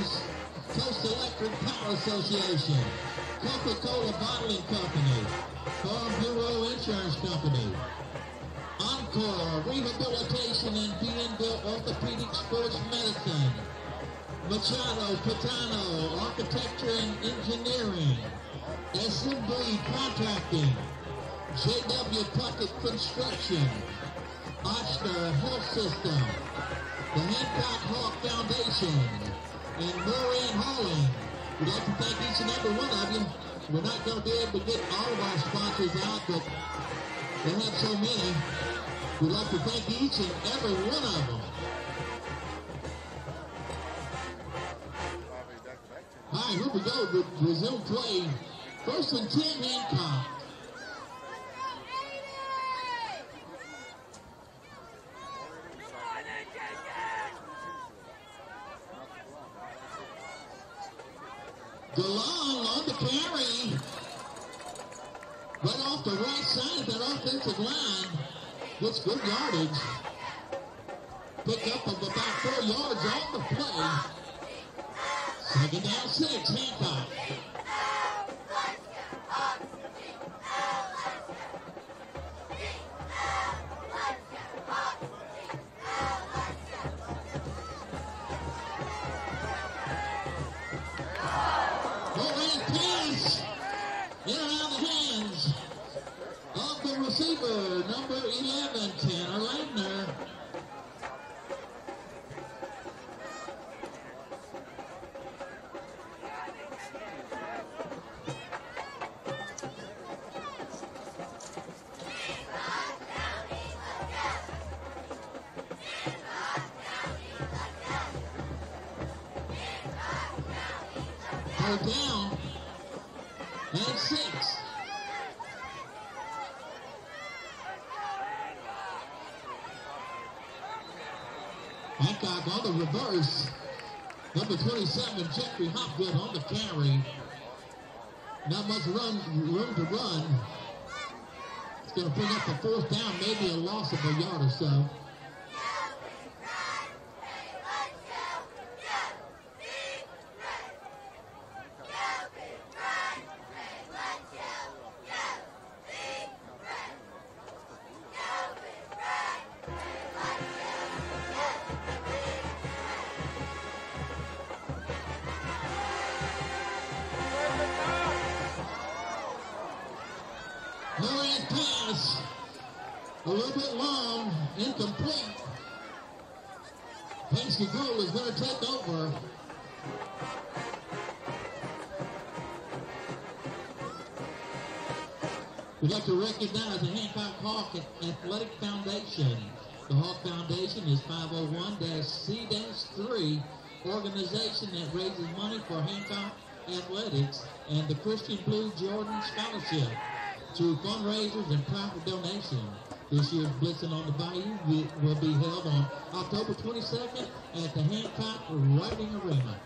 Coast Electric Power Association, Coca-Cola Bottling Company, Farm Bureau Insurance Company, Encore Rehabilitation and Bienville Orthopedic Sports Medicine, Machado Patano Architecture and Engineering, SMB Contracting, JW Puckett Construction, Ochsner Health System, the Hancock Hawk Foundation, and Moran Hauling. We'd like to thank each and every one of you. We're not going to be able to get all of our sponsors out, but they have so many. We'd like to thank each and every one of them. All right, here we go. Re- resume play. First and 10, Hancock. DeLong on the carry. Right off the right side of that offensive line. Gets good yardage. Pick up of about four yards on the play. Second down six, Hancock. 27, Jeffrey Hopgood on the carry. Not much run room to run. It's going to bring up the fourth down, maybe a loss of a yard or so. We'd like the Hancock Hawk Athletic Foundation. The Hawk Foundation is 501-C-3 organization that raises money for Hancock Athletics and the Christian Blue Jordan Scholarship through fundraisers and profit donation. This year's Blitzing on the Bayou will, be held on October 22nd at the Hancock Riding Arena.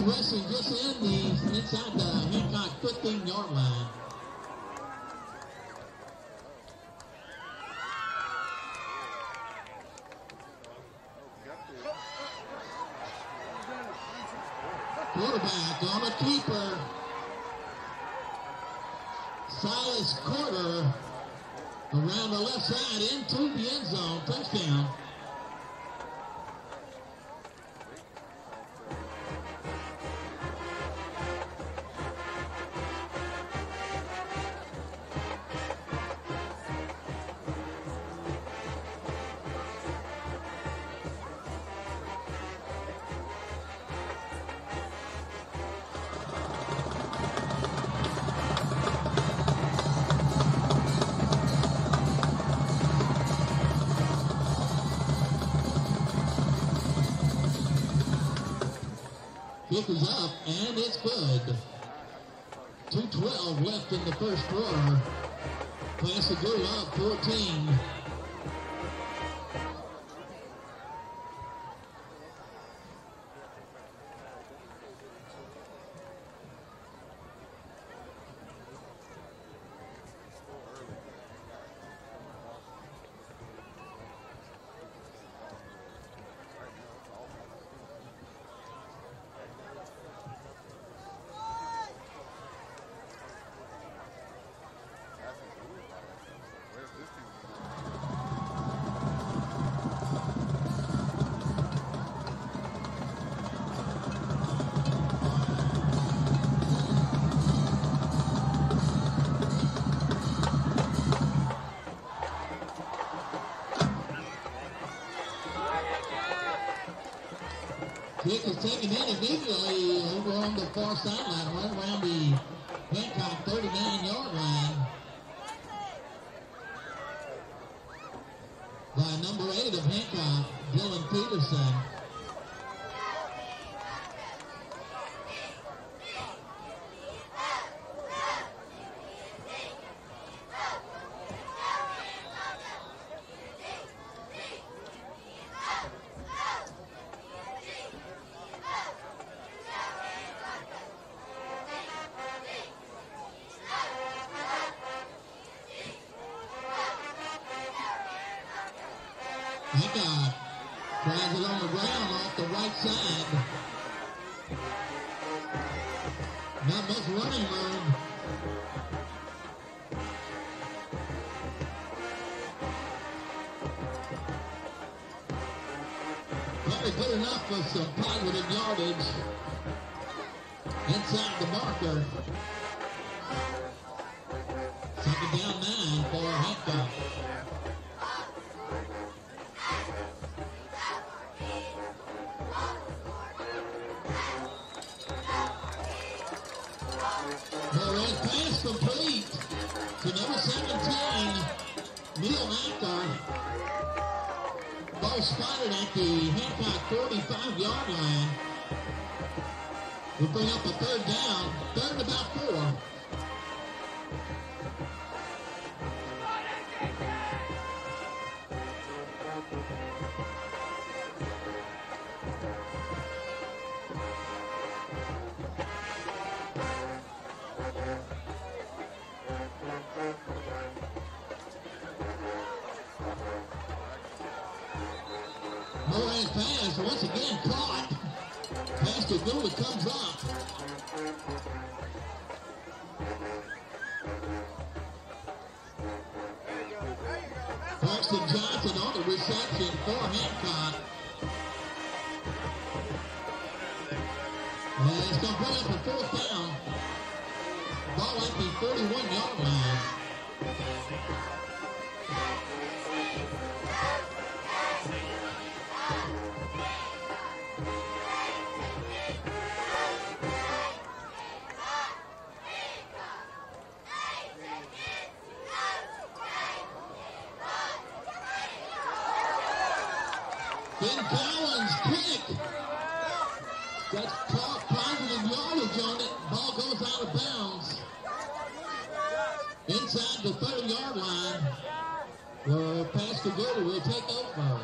of Wesley just in the inside the Hancock 15 yard line. Quarterback on a keeper. Silas Carter around the left side into the end zone. Touchdown. is up, and it's good. 2.12 left in the first quarter. Pascagoula up 14. Taking in immediately over on the far sideline. 45-yard line. We'll bring up a third down, third and about four. Ben Collins, kick. That's po- positive yardage on it. Ball goes out of bounds. Inside the 30 yard line. The Pascagoula will take over.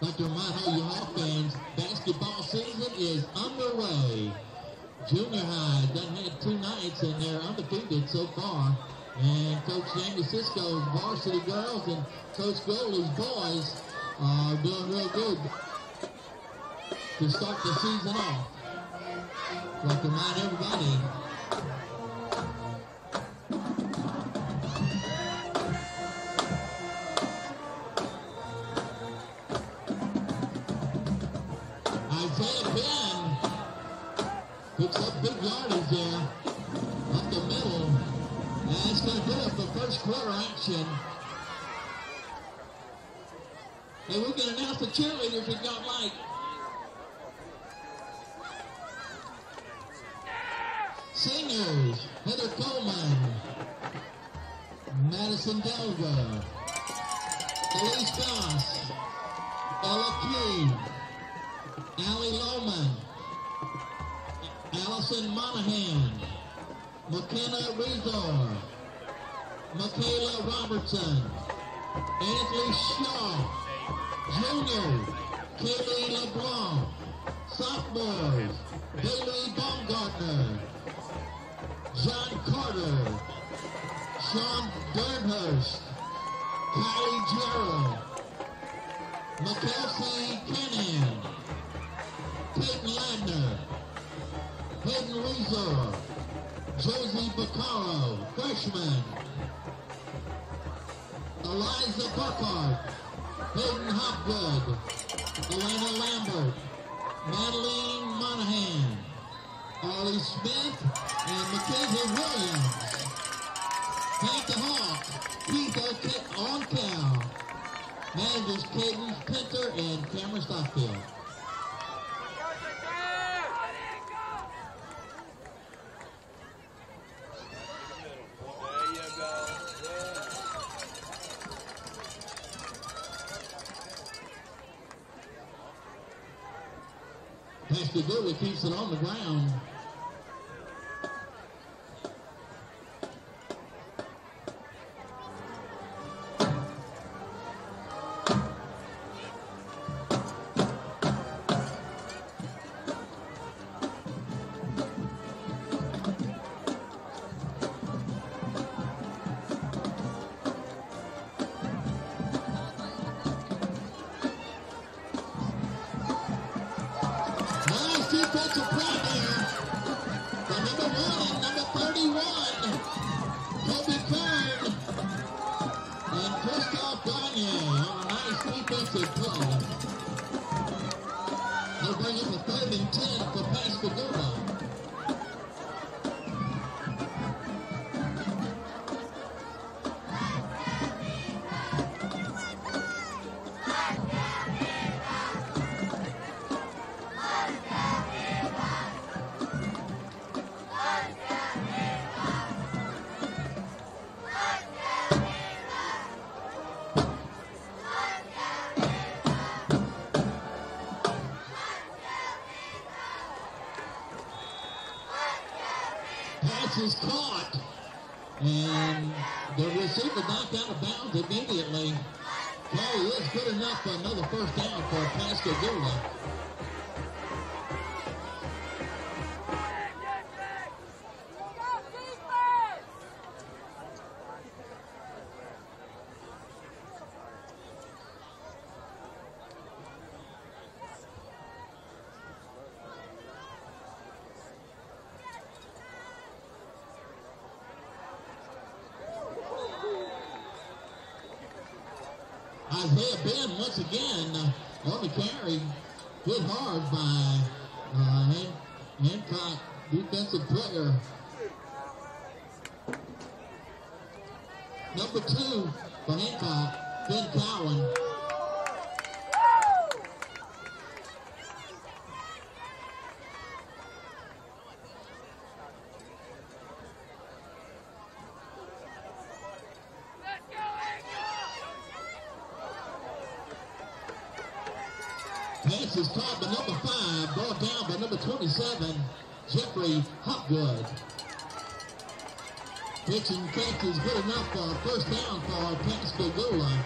Like to remind all you Hawk fans, basketball season is underway. Junior high done and they're undefeated so far. And Coach Jamie Cisco's varsity girls and Coach Goldie's boys are doing real good to start the season off. Like to remind everybody, got like. Seniors, Heather Coleman, Madison Delga, Elise Goss, Ella King, Allie Loman, Allison Monahan, McKenna Rizor, Michaela Robertson, Anthony Shaw, Junior, Kaylee LeBlanc, sophomores, Bailey Baumgartner, John Carter, Sean Bernhurst, Kylie Gerald, Mackenzie Kennan, Peyton Ladner, Hayden Weezer, Josie Baccaro, freshman, Eliza Burkhardt, Hayden Hopgood, Elena Lambert, Madeline Monahan, Ollie Smith, and Mackenzie Williams. Hank the Hawk, Keith O'Kick on cow. Managers Caden Pinter and Cameron Stockfield. There you go. Yeah. Pascagoula keeps it on the ground. First down for Pascagoula. Isaiah Ben once again on the carry, hit hard by uh, Hancock defensive player. Number two for Hancock, Ben Cowan. Pass is caught by number five, brought down by number 27, Jeffrey Hopgood. Pitch and catch is good enough for a first down for Pascagoula.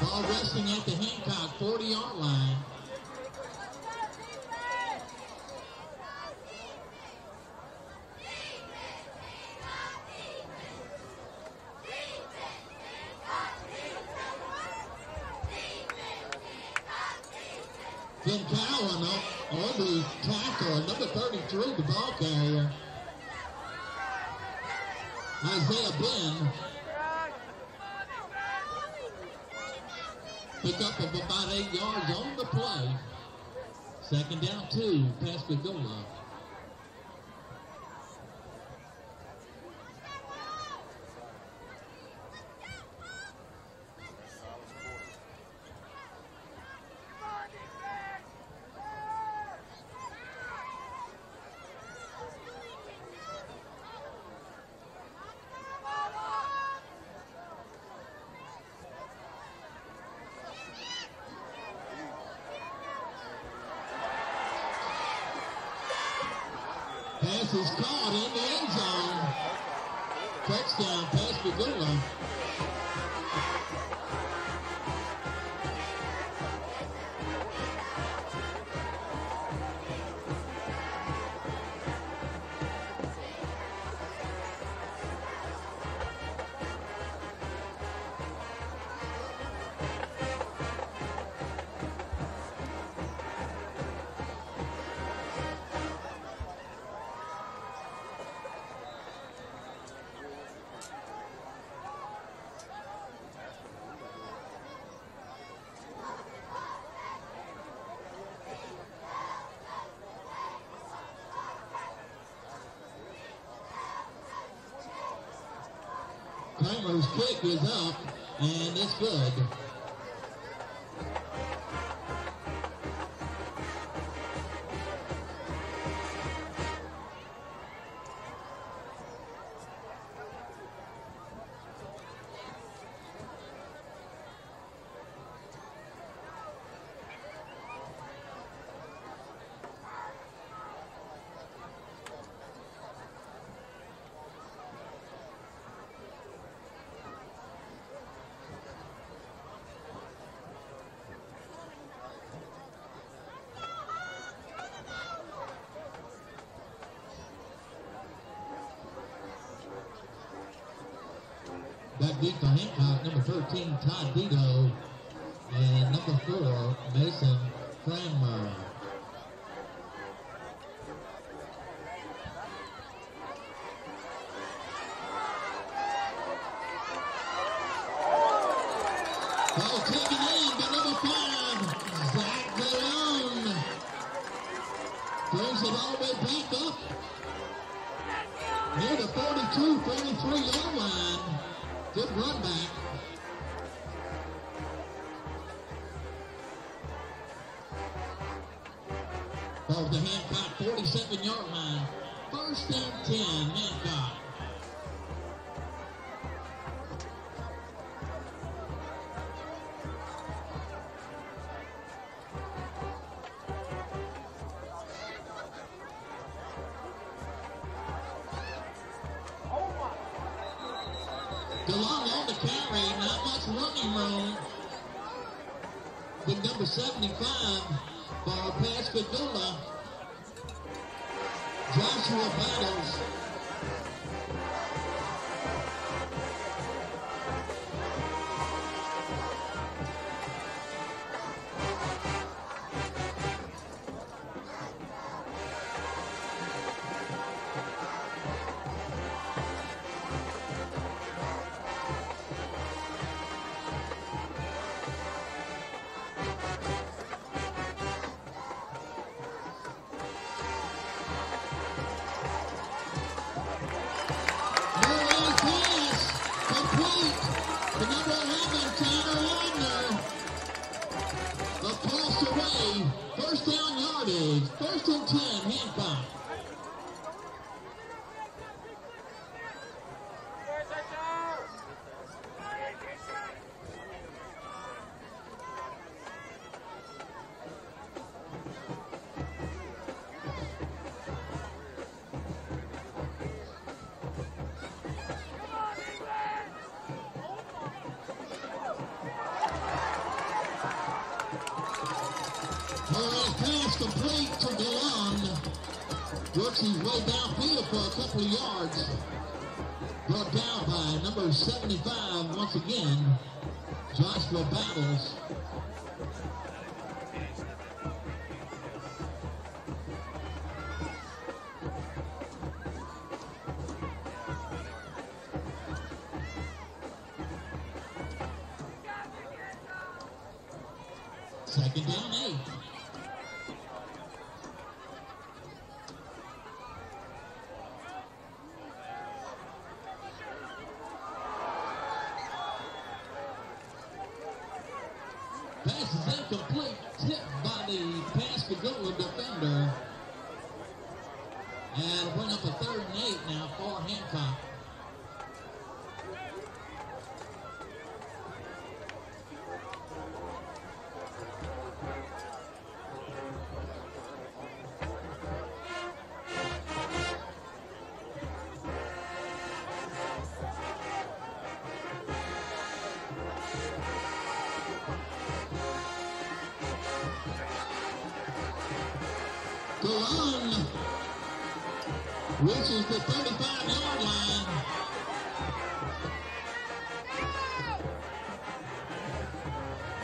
Ball resting at the Hancock 40-yard line. Ben Cowan on, on the tackle, number 33, the ball carrier. Isaiah Ben. Pick up of about eight yards on the play. Second down two, Pascagoula. Pass is caught in the end zone. Touchdown, pass to Pascagoula. Kramer's kick is up, and it's good. 13, Todd Dito, and number four, Joshua Battles. yards. Brought down by number 75 once again. complete tip by the The reaches the 35-yard line.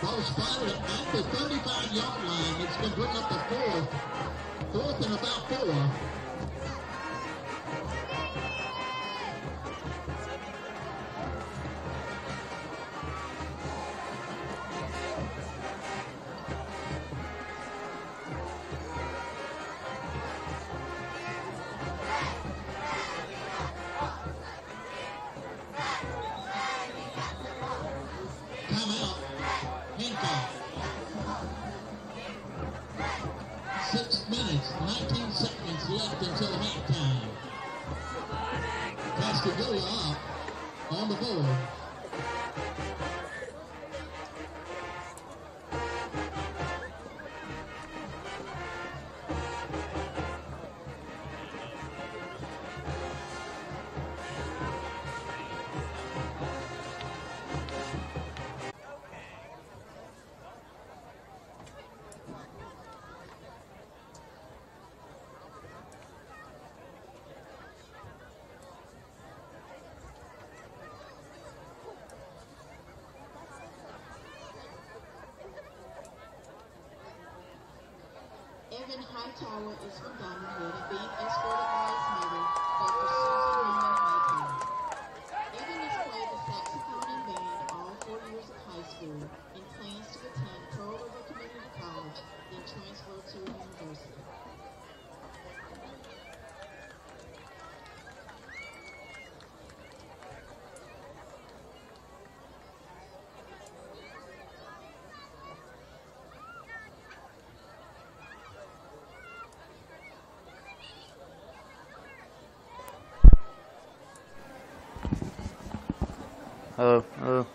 Ball spotted at the 35-yard line. It's been bring up the fourth. Fourth and about four. Oh, oh.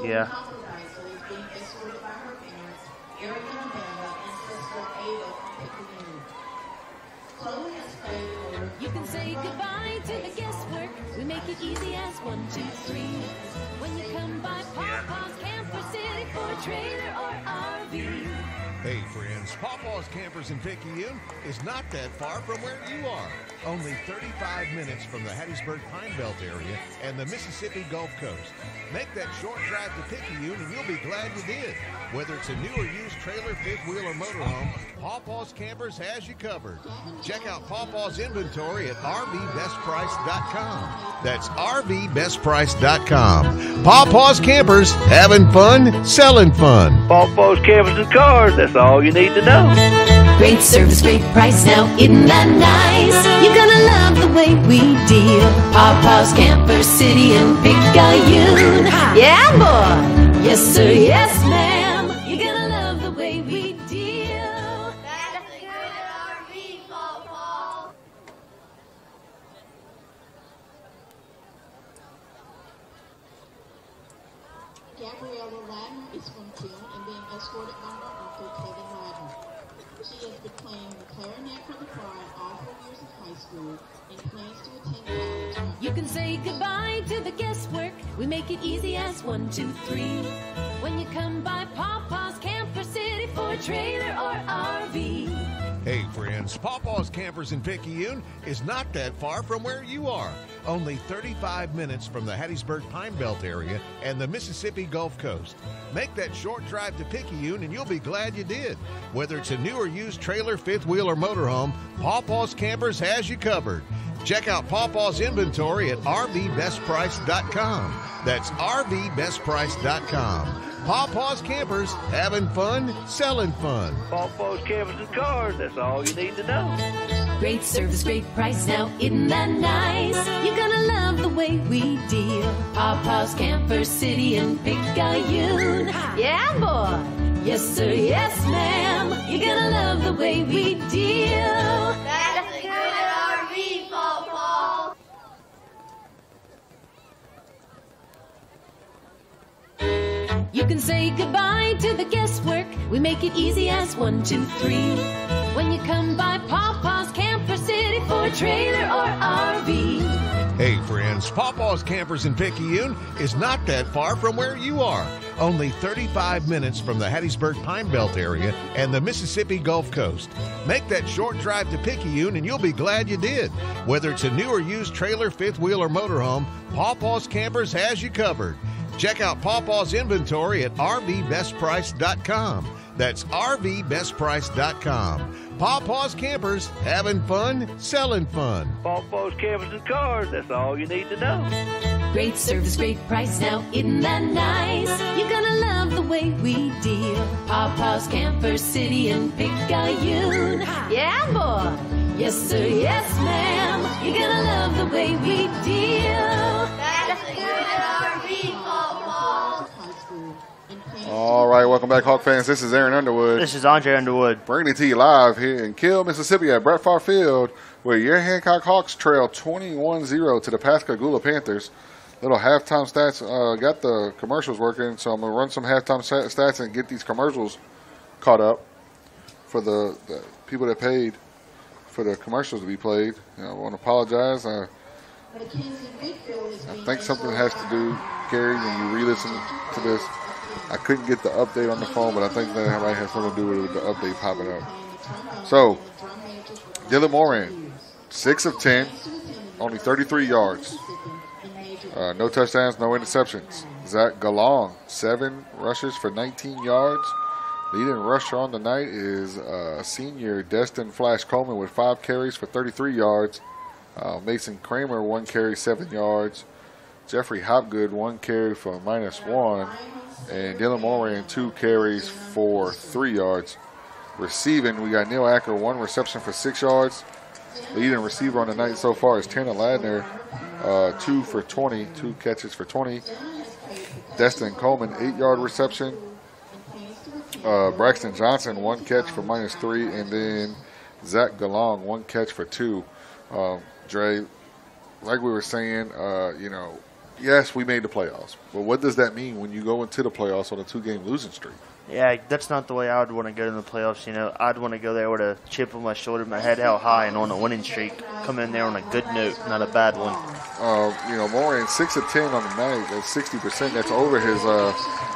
Ava from Picayune. Chloe has for You can say goodbye to the guesswork. We make it easy as one, two, three. When you come by Pawpaw's Camper City for a trailer or RV. Hey friends, Pawpaw's Campers in Picayune is not that far from where you are. Only 35 minutes from the Hattiesburg Pine Belt area and the Mississippi Gulf Coast. Make that short drive to Picayune and you'll be glad you did. Whether it's a new or used trailer, fifth wheel, or motorhome, Pawpaw's Campers has you covered. Check out Pawpaw's inventory at RVBestPrice.com. That's RVBestPrice.com. Pawpaw's Campers, having fun, selling fun. Pawpaw's campers and cars. That's all you need to know. Great service, great price. Now, isn't that nice? You're gonna love the way we deal. Pawpaw's Camper City in Picayune. Yeah, boy. Yes, sir. Yes, one, two, three. When you come by Pawpaw's Camper City for trailer or RV. Hey friends, Pawpaw's Campers in Picayune is not that far from where you are. Only 35 minutes from the Hattiesburg Pine Belt area and the Mississippi Gulf Coast. Make that short drive to Picayune and you'll be glad you did. Whether it's a new or used trailer, fifth wheel, or motorhome, Pawpaw's Campers has you covered. Check out Pawpaw's inventory at RVBestPrice.com. That's RVBestPrice.com. Pawpaw's Campers, having fun, selling fun. Pawpaw's campers and cars. That's all you need to know. Great service, great price. Now, isn't that nice? You're gonna love the way we deal. Pawpaw's Camper City in Picayune. Yeah, boy. Yes, sir. Yes, ma'am. You're gonna love the way we deal. You can say goodbye to the guesswork. We make it easy as one, two, three. When you come by Pawpaw's Camper City for trailer or RV. Hey friends, Pawpaw's Campers in Picayune is not that far from where you are. Only 35 minutes from the Hattiesburg Pine Belt area and the Mississippi Gulf Coast. Make that short drive to Picayune and you'll be glad you did. Whether it's a new or used trailer, fifth wheel, or motorhome, Pawpaw's Campers has you covered. Check out Pawpaw's inventory at RVBestPrice.com. That's RVBestPrice.com. Pawpaw's Campers, having fun, selling fun. Pawpaw's campers and cars. That's all you need to know. Great service, great price. Now, isn't that nice? You're gonna love the way we deal. Pawpaw's Camper City in Picayune. Yeah, boy. Yes, sir. Yes, ma'am. You're gonna love the way we deal. That's a good All right, welcome back, Hawk fans. This is Aaron Underwood. This is Andre Underwood. bringing it to you live here in Kiln, Mississippi at Brett Favre Field, where your Hancock Hawks trail 21-0 to the Pascagoula Panthers. Little halftime stats. Uh, got the commercials working, so I'm gonna run some halftime stats and get these commercials caught up for the, the people that paid for the commercials to be played. You know, I want to apologize. Is I think something has to do, Gary, when you re-listen to this. I couldn't get the update on the phone, but I think that might have something to do with the update popping up. So, Dylan Moran, 6 of 10, only 33 yards. Uh, no touchdowns, no interceptions. Zach Galong, 7 rushes for 19 yards. Leading rusher on the night is uh, senior Destin Flash Coleman with 5 carries for 33 yards. Uh, Mason Kramer, 1 carry, 7 yards. Jeffrey Hopgood, 1 carry for minus 1. And Dylan Moran, 2 carries for 3 yards. Receiving, we got Neil Acker, 1 reception for 6 yards. Leading receiver on the night so far is Tanner Ladner, uh, 2 for 20, 2 catches for 20. Destin Coleman, 8 yard reception. Uh, Braxton Johnson, one catch for minus three, and then Zach Galong, one catch for two. Um, Dre, like we were saying, uh, you know, yes, we made the playoffs, but what does that mean when you go into the playoffs on a two-game losing streak? Yeah, that's not the way I would want to go to the playoffs. You know, I'd want to go there with a chip on my shoulder, my head held high, and on a winning streak. Come in there on a good note, not a bad one. Uh, you know, Moran six of ten on the night. That's sixty percent. That's over his uh,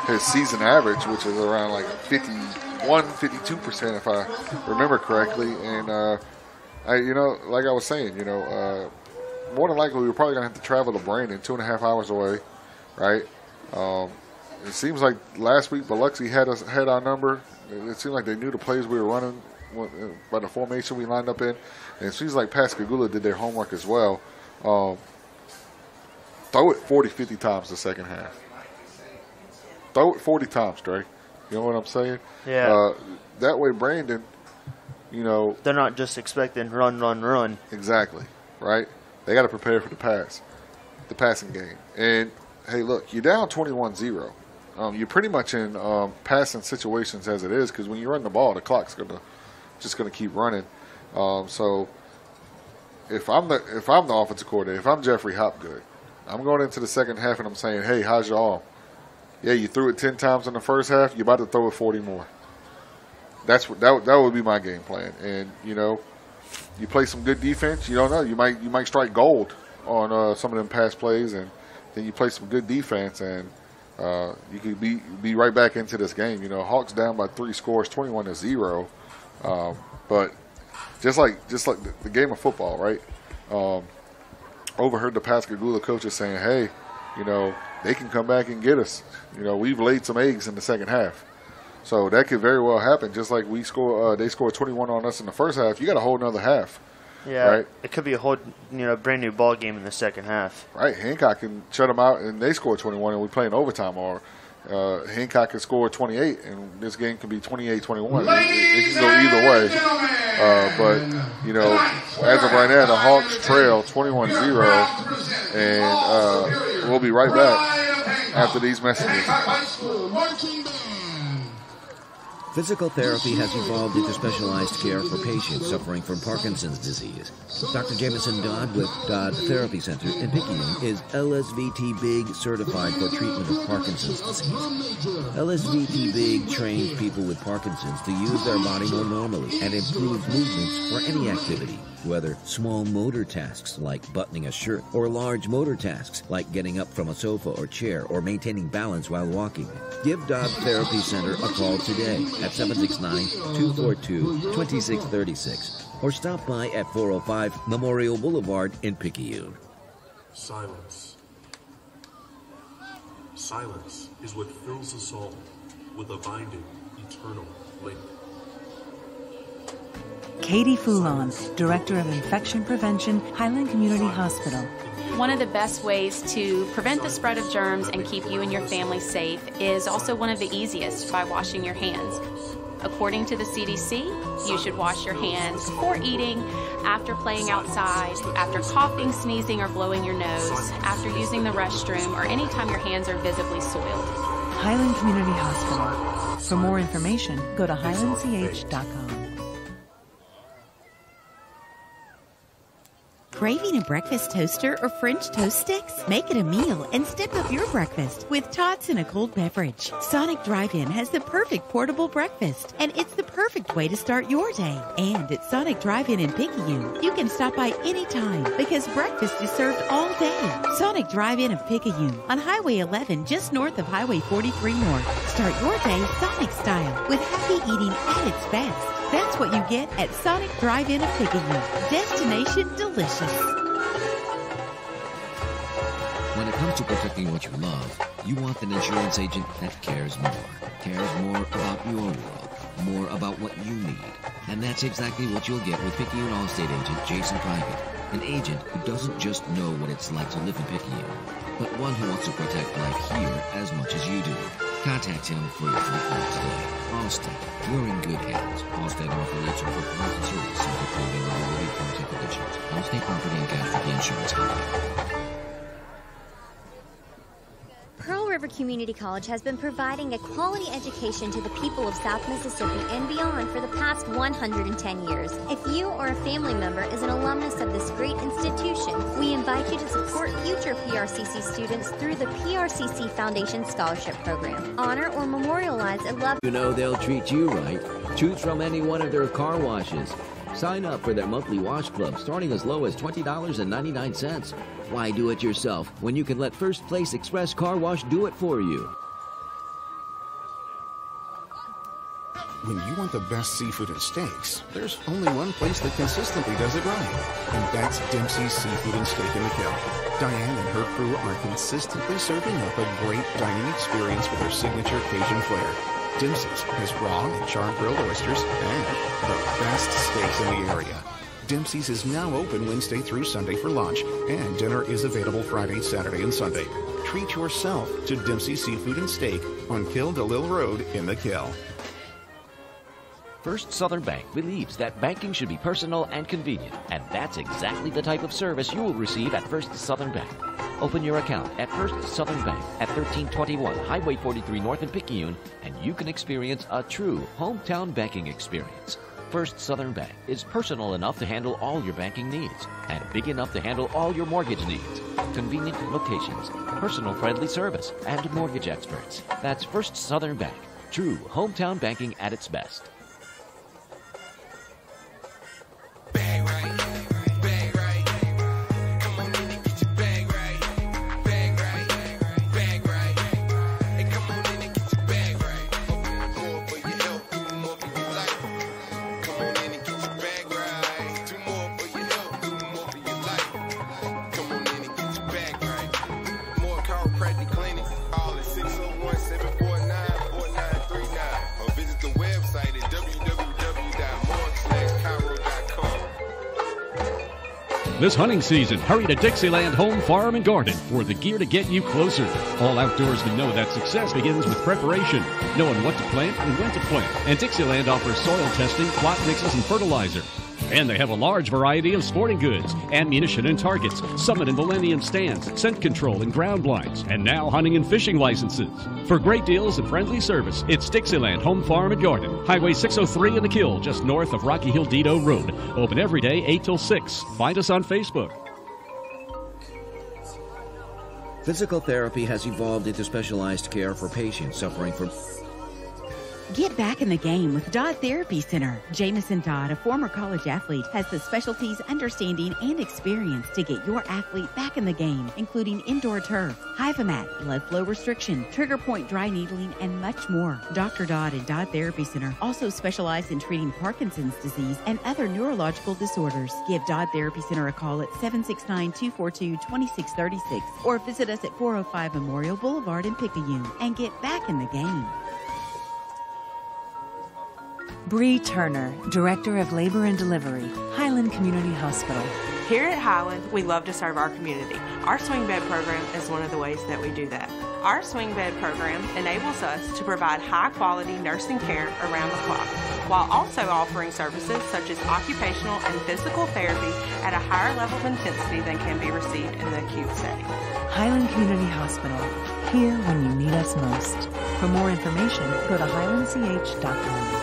his season average, which is around like 51, 52 percent, if I remember correctly. And uh, I, you know, like I was saying, you know, uh, more than likely we're probably gonna have to travel to Brandon, two and a half hours away, right? Um, it seems like last week Biloxi had us had our number. It seemed like they knew the plays we were running uh, by the formation we lined up in, and it seems like Pascagoula did their homework as well. Um, throw it 40, 50 times the second half. Throw it 40 times, Dre. You know what I'm saying? Yeah. Uh, that way, Brandon, you know. They're not just expecting run, run, run. Exactly, right? They got to prepare for the pass, the passing game. And, hey, look, you're down 21 0. Um, you're pretty much in um, passing situations as it is because when you run the ball, the clock's gonna just gonna keep running. Um, so if I'm the if I'm the offensive coordinator, if I'm Jeffrey Hopgood, I'm going into the second half and I'm saying, hey, how's your arm? Yeah, you threw it ten times in the first half. You're about to throw it forty more. That's what that that would be my game plan. And you know, you play some good defense. You don't know. You might you might strike gold on uh, some of them pass plays, and then you play some good defense, and uh, you could be be right back into this game. You know, Hawks down by three scores, twenty-one to zero. Um, but just like just like the, game of football, right? Um, overheard the Pascagoula coaches saying, "Hey, you know, they can come back and get us. You know, we've laid some eggs in the second half." So that could very well happen. Just like we score, uh, they scored 21 on us in the first half. You got a whole another half. Yeah, Right. it could be a whole you know brand new ball game in the second half. Right, Hancock can shut them out, and they score 21, and we play in overtime. Or uh, Hancock can score 28, and this game can be 28-21. It, it, it can go either way. Uh, but you know, as of right now, the Hawks trail 21-0, and uh, we'll be right back after these messages. Physical therapy has evolved into specialized care for patients suffering from Parkinson's disease. Dr. Jameson Dodd with Dodd Therapy Center in Picayune is LSVT Big certified for treatment of Parkinson's disease. LSVT Big trains people with Parkinson's to use their body more normally and improve movements for any activity, whether small motor tasks like buttoning a shirt or large motor tasks like getting up from a sofa or chair or maintaining balance while walking. Give Dodd Therapy Center a call today at 769-242-2636 or stop by at 405 Memorial Boulevard in Picayune. Silence. Silence is what fills us all with a binding, eternal link. Katie Foulon, Director of Infection Prevention, Highland Community Hospital. One of the best ways to prevent the spread of germs and keep you and your family safe is also one of the easiest by washing your hands. According to the CDC, you should wash your hands before eating, after playing outside, after coughing, sneezing, or blowing your nose, after using the restroom, or anytime your hands are visibly soiled. Highland Community Hospital. For more information, go to highlandch.com. Craving a breakfast toaster or French toast sticks? Make it a meal and step up your breakfast with tots and a cold beverage. Sonic Drive-In has the perfect portable breakfast, and it's the perfect way to start your day. And at Sonic Drive-In in Picayune, you can stop by anytime because breakfast is served all day. Sonic Drive-In of Picayune on Highway 11, just north of Highway 43 North. Start your day Sonic style with happy eating at its best. That's what you get at Sonic Drive-In of Picayune. Destination delicious. When it comes to protecting what you love, you want an insurance agent that cares more. Cares more about your world, more about what you need. And that's exactly what you'll get with Picayune Allstate agent Jason Private. An agent who doesn't just know what it's like to live in Picayune, but one who wants to protect life here as much as you do. Contact him for your free quote today. Allstate, you're in good hands. Allstate operates over private service and including availability terms and conditions. Allstate Property and Casualty Insurance Company. Community College has been providing a quality education to the people of South Mississippi and beyond for the past 110 years. If you or a family member is an alumnus of this great institution, we invite you to support future PRCC students through the PRCC Foundation Scholarship Program. Honor or memorialize a loved You know they'll treat you right. Choose from any one of their car washes. Sign up for their monthly wash club starting as low as $20.99. Why do it yourself when you can let First Place Express Car Wash do it for you? When you want the best seafood and steaks, there's only one place that consistently does it right, and that's Dempsey's Seafood and Steak in Kiln. Diane and her crew are consistently serving up a great dining experience with their signature Cajun flair. Dempsey's has raw and char grilled oysters and the best steaks in the area. Dempsey's is now open Wednesday through Sunday for lunch, and dinner is available Friday, Saturday, and Sunday. Treat yourself to Dempsey's Seafood and Steak on Kiln Delisle Road in the Kiln. First Southern Bank believes that banking should be personal and convenient, and that's exactly the type of service you will receive at First Southern Bank. Open your account at First Southern Bank at 1321 Highway 43 North in Picayune, and you can experience a true hometown banking experience. First Southern Bank is personal enough to handle all your banking needs and big enough to handle all your mortgage needs. Convenient locations, personal friendly service, and mortgage experts. That's First Southern Bank. True hometown banking at its best. Chiropractic This hunting season, hurry to Dixieland Home Farm and Garden for the gear to get you closer. All outdoorsmen know that success begins with preparation, knowing what to plant and when to plant. And Dixieland offers soil testing, plot mixes, and fertilizer. And they have a large variety of sporting goods, ammunition and targets, summit and millennium stands, scent control and ground blinds, and now hunting and fishing licenses. For great deals and friendly service, it's Dixieland Home Farm and Garden, Highway 603 in the Kiln, just north of Rocky Hill Dedeaux Road. Open every day, 8 till 6. Find us on Facebook. Physical therapy has evolved into specialized care for patients suffering from Get back in the game with Dodd Therapy Center. Jamison Dodd, a former college athlete, has the specialties, understanding, and experience to get your athlete back in the game, including indoor turf, Hivamat, blood flow restriction, trigger point dry needling, and much more. Dr. Dodd and Dodd Therapy Center also specialize in treating Parkinson's disease and other neurological disorders. Give Dodd Therapy Center a call at 769-242-2636 or visit us at 405 Memorial Boulevard in Picayune and get back in the game. Bree Turner, Director of Labor and Delivery, Highland Community Hospital. Here at Highland, we love to serve our community. Our swing bed program is one of the ways that we do that. Our swing bed program enables us to provide high quality nursing care around the clock, while also offering services such as occupational and physical therapy at a higher level of intensity than can be received in the acute setting. Highland Community Hospital, here when you need us most. For more information, go to highlandch.com.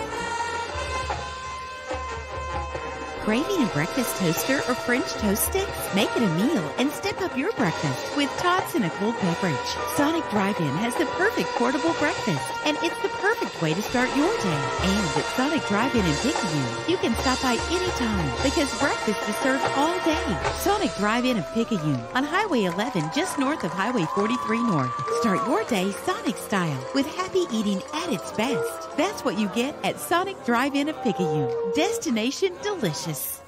Craving a breakfast toaster or French toast sticks? Make it a meal and step up your breakfast with Tots and a cold beverage. Sonic Drive-In has the perfect portable breakfast, and it's the perfect way to start your day. And at Sonic Drive-In in Picayune, you can stop by anytime because breakfast is served all day. Sonic Drive-In of Picayune on Highway 11, just north of Highway 43 North. Start your day Sonic style with happy eating at its best. That's what you get at Sonic Drive-In of Picayune. Destination delicious.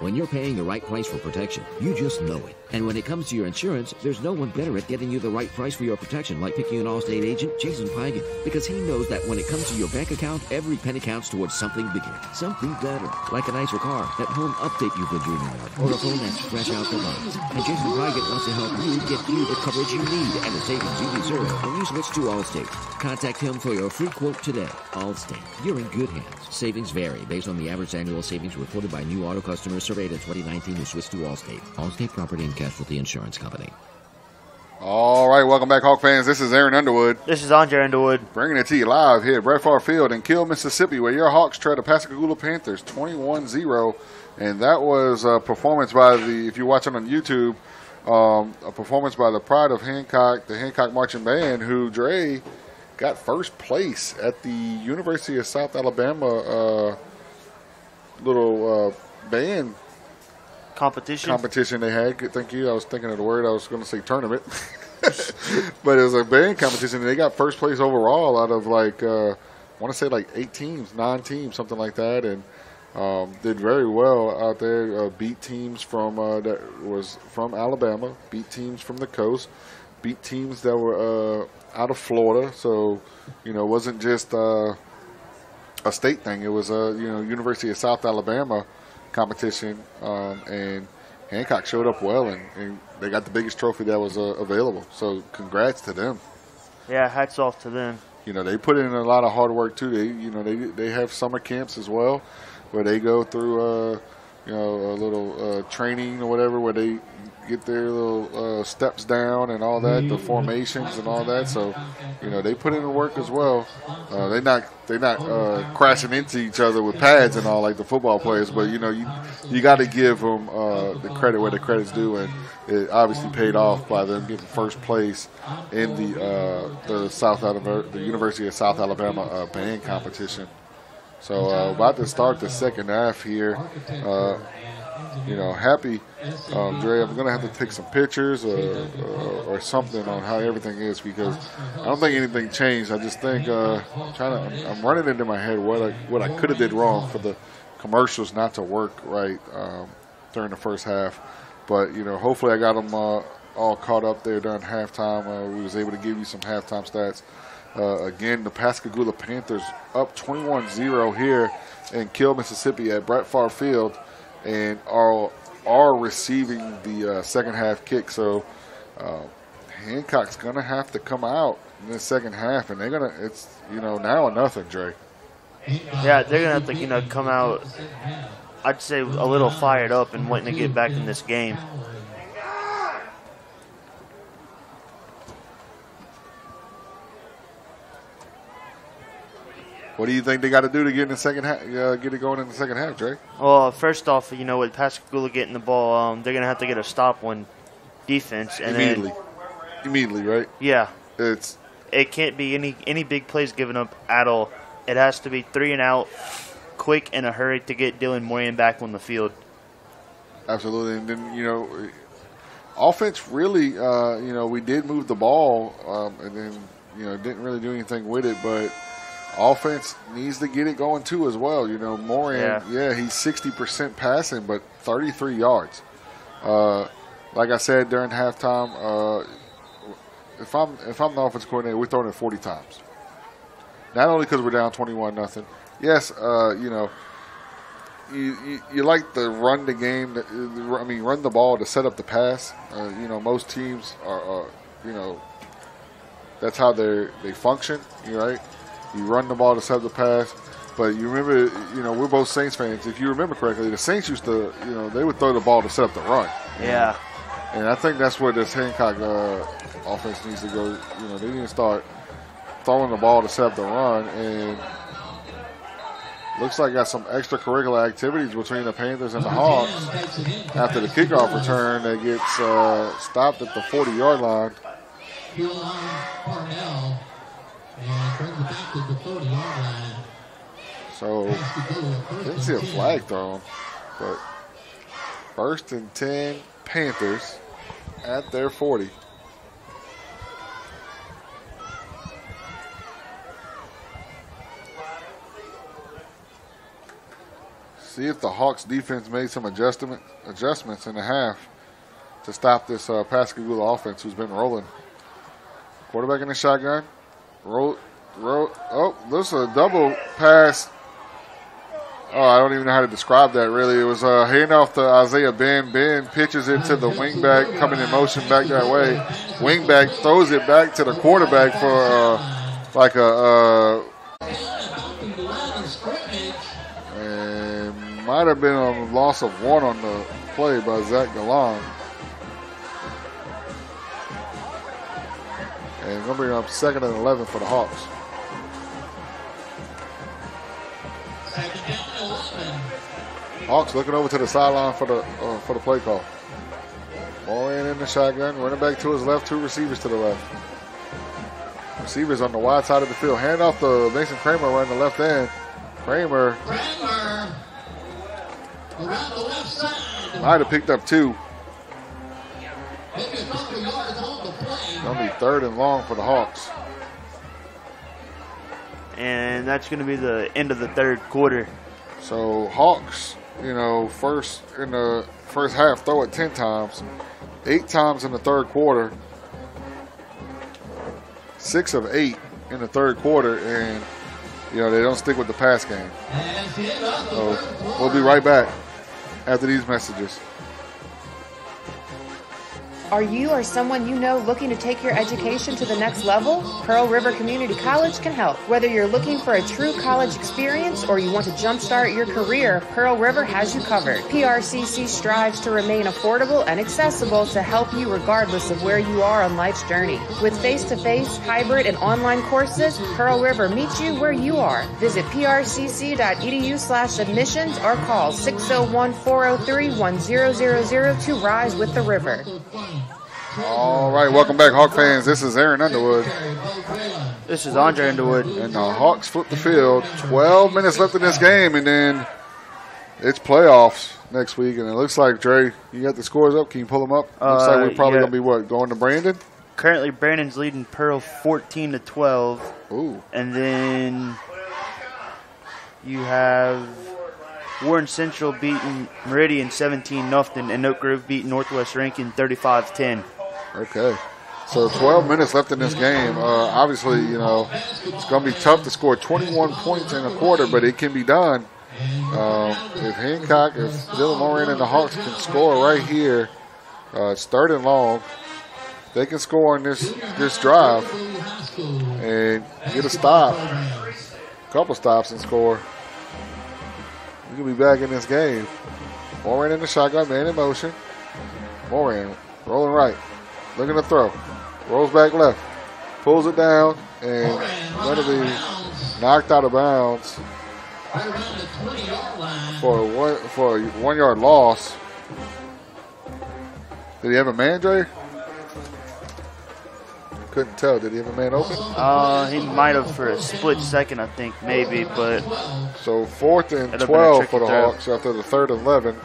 When you're paying the right price for protection, you just know it. And when it comes to your insurance, there's no one better at getting you the right price for your protection like Picayune Allstate agent Jason Pigan. Because he knows that when it comes to your bank account, every penny counts towards something bigger, something better. Like a nicer car, that home update you've been dreaming of, or a phone that's fresh out the box. And Jason Pigan wants to help you get you the coverage you need and the savings you deserve when you switch to Allstate. Contact him for your free quote today. Allstate, you're in good hands. Savings vary based on the average annual savings reported by new auto customers surveyed in 2019 who switched to Allstate. Allstate Property and Casualty Insurance Company. All right, welcome back, Hawk fans. This is Aaron Underwood. This is Andre Underwood. Bringing it to you live here at Brett Favre Field in Kiln, Mississippi, where your Hawks tread the Pascagoula Panthers 21 0. And that was a performance by the, if you're watching on YouTube, um, a performance by the Pride of Hancock, the Hancock Marching Band, who Dre got first place at the University of South Alabama uh, little uh, band competition competition they had. Thank you. I was thinking of the word. I was going to say tournament, but it was a band competition. and They got first place overall out of like uh, I want to say like eight teams, nine teams, something like that, and um, did very well out there. Uh, beat teams from uh, that was from Alabama. Beat teams from the coast. Beat teams that were uh, out of Florida. So you know, it wasn't just uh, a state thing. It was a you know University of South Alabama competition, um, and Hancock showed up well, and, and, they got the biggest trophy that was uh, available. So congrats to them. Yeah, hats off to them. You know, they put in a lot of hard work too. They you know they they have summer camps as well, where they go through uh, you know a little uh, training or whatever, where they get their little uh, steps down and all that, the formations and all that. So, you know, they put in the work as well. Uh, they not they not uh, crashing into each other with pads and all like the football players, but you know, you you got to give them uh, the credit where the credit's due, and it obviously paid off by them getting first place in the uh, the South Alabama, the University of South Alabama uh, band competition. So about to start the second half here you know, happy. Um, Dre, I'm gonna have to take some pictures or, or, or, something on how everything is because I don't think anything changed. I just think uh, trying to, I'm, running into my head what I what I could have did wrong for the commercials not to work right um, during the first half. But you know, hopefully I got them uh, all caught up there during halftime. Uh, we was able to give you some halftime stats. Uh, again, the Pascagoula Panthers up 21-0 here in Kiln, Mississippi at Brett Favre Field and are are receiving the uh, second half kick. So uh, Hancock's gonna have to come out in the second half, and they're gonna it's you know now or nothing, Dre. Yeah, they're gonna have to you know come out. I'd say a little fired up and wanting to get back in this game. What do you think they got to do to get in the second half? Uh, get it going in the second half, Dre? Well, first off, you know, with Pascagoula getting the ball, um, they're gonna have to get a stop on defense and immediately, then, immediately, right? Yeah, it's it can't be any any big plays given up at all. It has to be three and out, quick in a hurry to get Dylan Moran back on the field. Absolutely, and then you know, offense really, uh, you know, we did move the ball, um, and then you know didn't really do anything with it, but offense needs to get it going too as well. You know, Moran, yeah, yeah he's 60% passing, but 33 yards. Uh, like I said during halftime, uh, if I'm if I'm the offense coordinator, we're throwing it 40 times. Not only because we're down 21 nothing. Yes, uh, you know, you, you, you, like to run the game. I mean, run the ball to set up the pass. Uh, you know, most teams are, are, you know, that's how they they function. You right? You run the ball to set the pass. But you remember, you know, we're both Saints fans. If you remember correctly, the Saints used to, you know, they would throw the ball to set up the run. Yeah. Know? And I think that's where this Hancock uh, offense needs to go. You know, they need to start throwing the ball to set up the run. And looks like got some extracurricular activities between the Panthers and the Hawks. After the kickoff return, that gets uh, stopped at the 40 yard line. And brings it back to the 30 yard line. So, didn't see a flag thrown, but first and 10 Panthers at their 40. See if the Hawks defense made some adjustment adjustments in the half to stop this uh, Pascagoula offense who's been rolling. Quarterback in the shotgun. Roll, roll. Oh, this is a double pass. Oh, I don't even know how to describe that. Really, it was a handoff to Isaiah Ben. Ben pitches it to the wingback, coming in motion back that way. Wingback throws it back to the quarterback for uh, like a. Uh, and might have been a loss of one on the play by Zach Galan. And going to bring up second and 11 for the Hawks. Hawks looking over to the sideline for the uh, for the play call. Moran in the shotgun, running back to his left, two receivers to the left. Receivers on the wide side of the field. Hand off to Mason Kramer right the left end. Kramer Kramer around the left side. might have picked up two. Maybe a couple yards on the play. Gonna be third and long for the Hawks. And that's going to be the end of the third quarter. So Hawks, you know, first in the first half, throw it ten times, eight times in the third quarter, six of eight in the third quarter, and you know they don't stick with the pass game. So we'll be right back after these messages. Are you or someone you know looking to take your education to the next level? Pearl River Community College can help. Whether you're looking for a true college experience or you want to jumpstart your career, Pearl River has you covered. PRCC strives to remain affordable and accessible to help you regardless of where you are on life's journey. With face to face, hybrid, and online courses, Pearl River meets you where you are. Visit prcc.edu slash admissions or call 601 403 1000 to rise with the river. All right, welcome back, Hawk fans. This is Aaron Underwood. This is Andre Underwood. And the Hawks flip the field. 12 minutes left in this game, and then it's playoffs next week. And it looks like, Dre, you got the scores up. Can you pull them up? looks like Uh, we're probably yeah. going to be, what, going to Brandon? Currently, Brandon's leading Pearl 14 to 12. Ooh. And then you have Warren Central beating Meridian 17 nothing, and Oak Grove beating Northwest Rankin 35 10. Okay. So 12 minutes left in this game. Uh, obviously, you know, it's going to be tough to score 21 points in a quarter, but it can be done. Um, if Hancock, if Dylan Moran and the Hawks can score right here, uh, it's third and long. They can score on this this drive and get a stop, couple stops and score. We can be back in this game. Moran in the shotgun, man in motion. Moran rolling right, looking to throw, rolls back left, pulls it down, and going to be knocked out of bounds for a one for a one yard loss. Did he have a man, Dre? Couldn't tell. Did he have a man open? Uh, he might have for a split second, I think, maybe, but. So fourth and That'd have been a 12 for the throw. Hawks after the third and 11.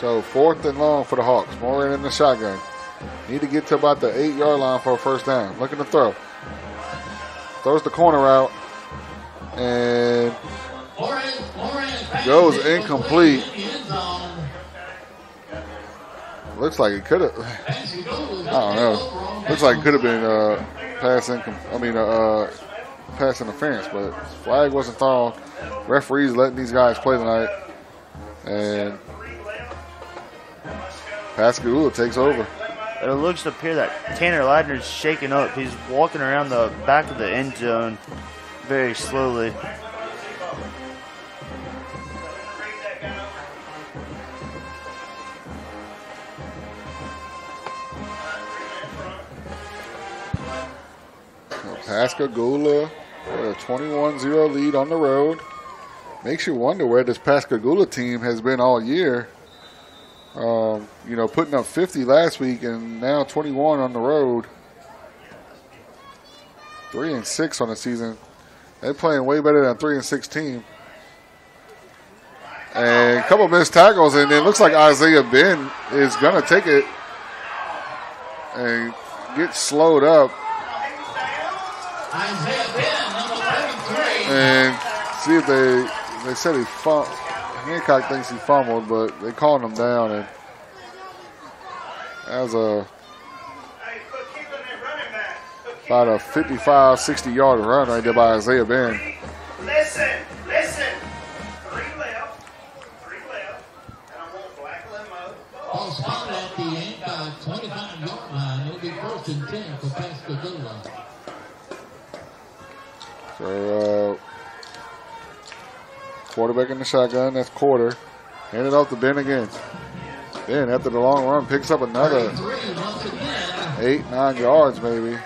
So fourth and long for the Hawks. Moran in the shotgun. Need to get to about the eight yard line for a first down. Looking to throw. Throws the corner out. And goes incomplete. Looks like it could have. I don't know. Looks like it could have been uh, pass incom- I mean, uh, uh, pass interference, but flag wasn't thrown. Referees letting these guys play tonight, and Pascagoula takes over. It looks to appear that Tanner Ladner's shaking up. He's walking around the back of the end zone very slowly. Pascagoula with a 21-0 lead on the road. Makes you wonder where this Pascagoula team has been all year. Um, you know, putting up 50 last week and now 21 on the road. Three and six on the season. They're playing way better than three and six team. And a couple missed tackles, and it looks like Isaiah Ben is gonna take it and get slowed up Isaiah Ben, number 33. and see if they they said he fum- Hancock thinks he fumbled, but they calling him down and as a about a 55, 60 yard run right there by Isaiah Ben. Listen, listen. Three left, three left, and I want black limo. Ball spotted at the end by 25 yard line. It'll be first and 10 for Pascagoula. So, uh, quarterback in the shotgun. That's quarter. Hand it off to Ben again. Ben, after the long run, picks up another eight, nine yards, maybe.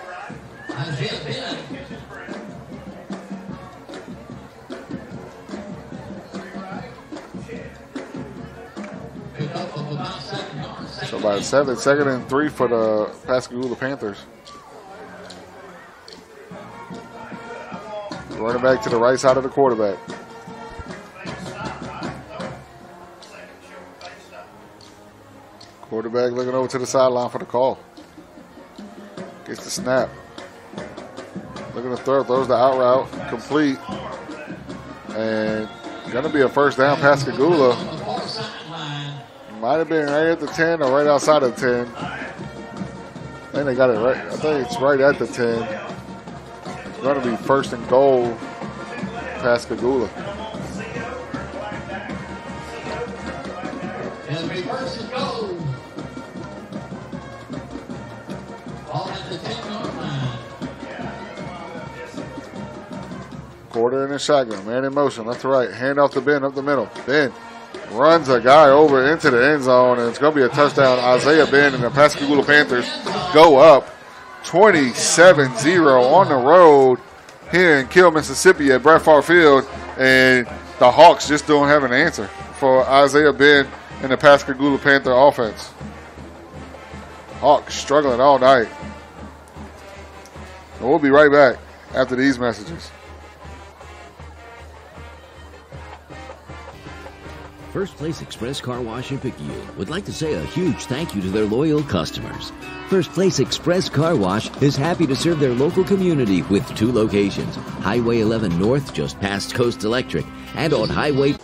So about seven, second and three for the Pascagoula Panthers. Running back to the right side of the quarterback. Quarterback looking over to the sideline for the call. Gets the snap. Looking to throw, throws the out route, complete. And gonna be a first down Pascagoula. Might have been right at the 10 or right outside of 10. I think they got it right. I think it's right at the 10. It's to be first and goal, Pascagoula. And in shotgun, man in motion, left to right. Hand off to Ben up the middle. Ben runs a guy over into the end zone, and it's going to be a touchdown. Isaiah Ben and the Pascagoula Panthers go up 27 0 on the road here in Kiln, Mississippi at Brett Favre Field. And the Hawks just don't have an answer for Isaiah Ben and the Pascagoula Panther offense. Hawks struggling all night. We'll be right back after these messages. First Place Express Car Wash in Picayune would like to say a huge thank you to their loyal customers. First Place Express Car Wash is happy to serve their local community with two locations Highway 11 North, just past Coast Electric, and on Highway